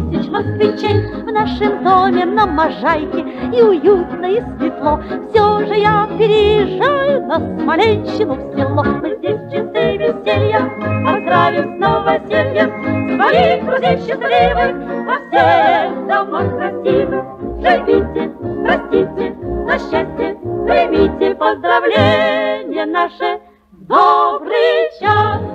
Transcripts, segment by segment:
свечей В нашем доме на Можайке. И уютно, и светло. Все же я переезжаю на Смоленщину в село. Мы здесь часы веселья Поздравим с новосельем Своих друзей счастливых Во всех домах красивых Живите, простите, на счастье Примите поздравления наши. Добрый час!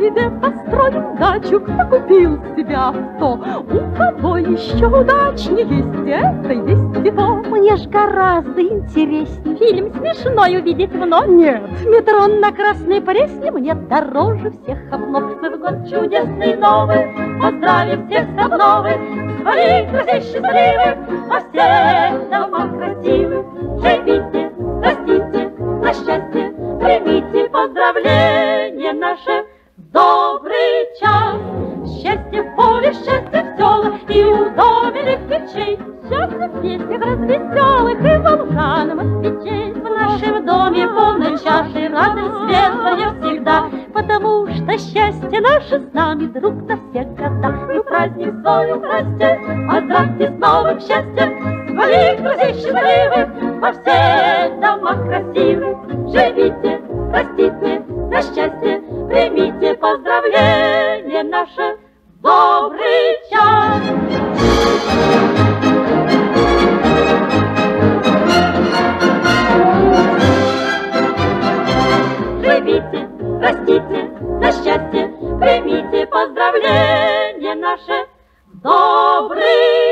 Себе построил дачу, кто купил себе авто, У кого еще удачнее есть это, есть и то. Мне ж гораздо интереснее фильм смешной увидеть вновь. Нет, Метро на Красной Пресне мне дороже всех обнов. Мы в год чудесный новый поздравим всех с обновы. Своих друзей счастливых, во всех домах красивых. Живите, И у домелек печей Счастье в песнях развеселых И волжанам москвичей В нашем доме полной чаши Радость светлая всегда. Потому что счастье наше с нами Друг на все года И в праздник свой украсьте Поздравьте с новым счастьем. Своих друзей счастливых Во всех домах красивых. Живите, растите, на счастье примите поздравления наши. Добрый живите, растите, на счастье примите поздравления наши добрые.